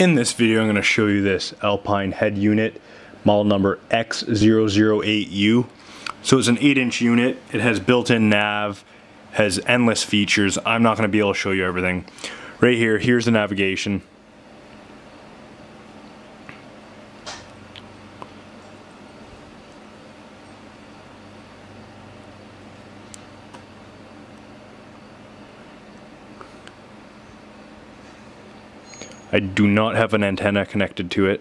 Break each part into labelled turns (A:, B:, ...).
A: In this video I'm going to show you this Alpine head unit, model number X008U. So it's an 8 inch unit, it has built-in nav, has endless features. I'm not going to be able to show you everything. Right here, here's the navigation. I do not have an antenna connected to it.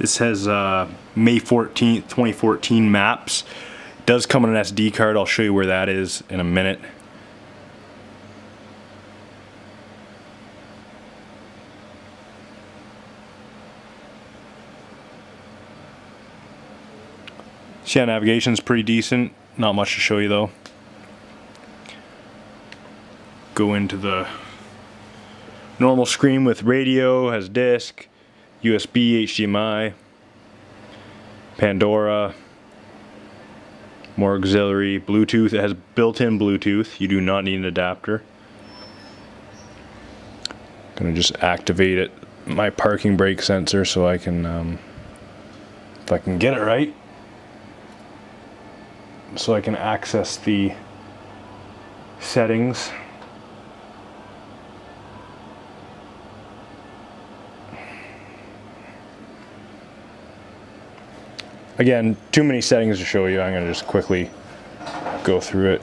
A: This has uh, May 14th, 2014 maps. It does come on an SD card. I'll show you where that is in a minute. So yeah, navigation's pretty decent. Not much to show you though. Go into the normal screen with radio, has disc, USB, HDMI, Pandora, more auxiliary, Bluetooth. It has built-in Bluetooth. You do not need an adapter. Gonna just activate it, my parking brake sensor, so I can, um, if I can get it right, so I can access the settings. Again, too many settings to show you. I'm going to just quickly go through it.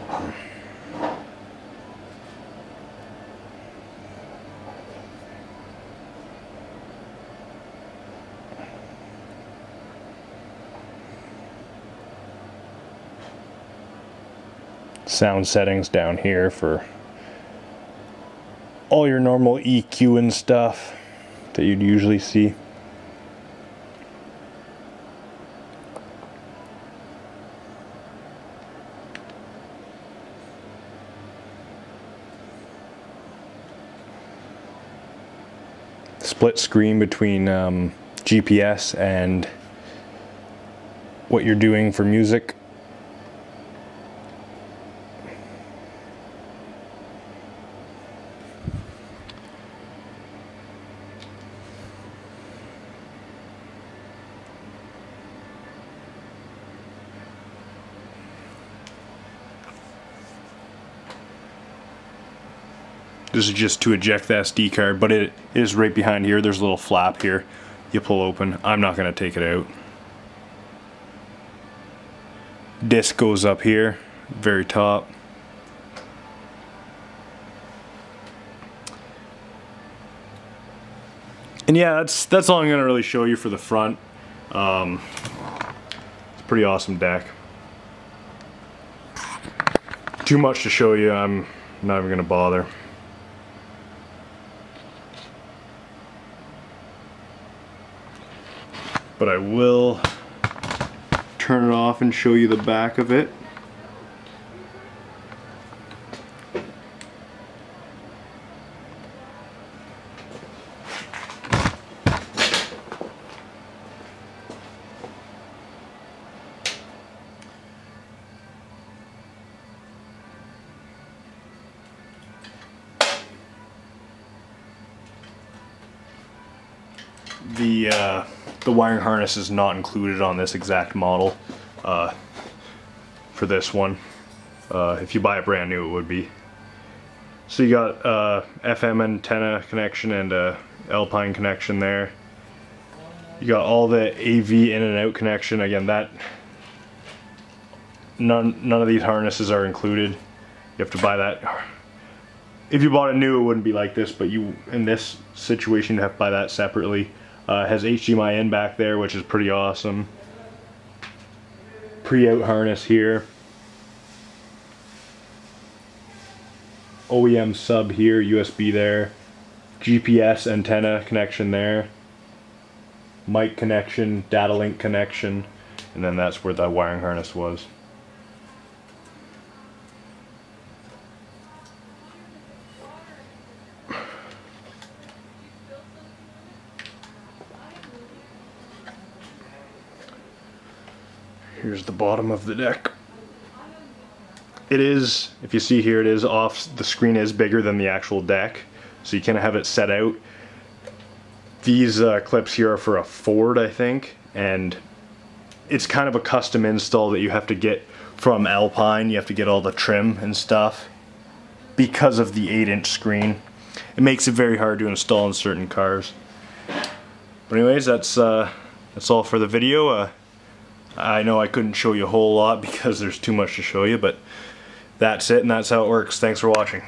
A: Sound settings down here for all your normal EQ and stuff that you'd usually see. Split screen between um, GPS and what you're doing for music. This is just to eject the SD card, but it is right behind here. There's a little flap here. You pull open. I'm not going to take it out. Disc goes up here, very top. And yeah, that's that's all I'm going to really show you for the front. Um, it's pretty awesome deck. Too much to show you. I'm not even going to bother. But I will turn it off and show you the back of it. the uh, the wiring harness is not included on this exact model uh, for this one. Uh, if you buy it brand new, it would be. So you got uh, FM antenna connection and a Alpine connection there. You got all the AV in and out connection. Again, that none none of these harnesses are included. You have to buy that. If you bought it new, it wouldn't be like this, but you in this situation, you have to buy that separately. Uh, has HDMI in back there, which is pretty awesome. Pre-out harness here. OEM sub here, USB there. GPS antenna connection there. mic connection, data link connection, and then that's where that wiring harness was. Here's the bottom of the deck. It is, if you see here, it is off, the screen is bigger than the actual deck, so you can have it set out. These uh, clips here are for a Ford, I think, and it's kind of a custom install that you have to get from Alpine. You have to get all the trim and stuff because of the 8 inch screen. It makes it very hard to install in certain cars. But anyways, that's uh, that's all for the video. Uh, I know I couldn't show you a whole lot because there's too much to show you, but that's it and that's how it works. Thanks for watching.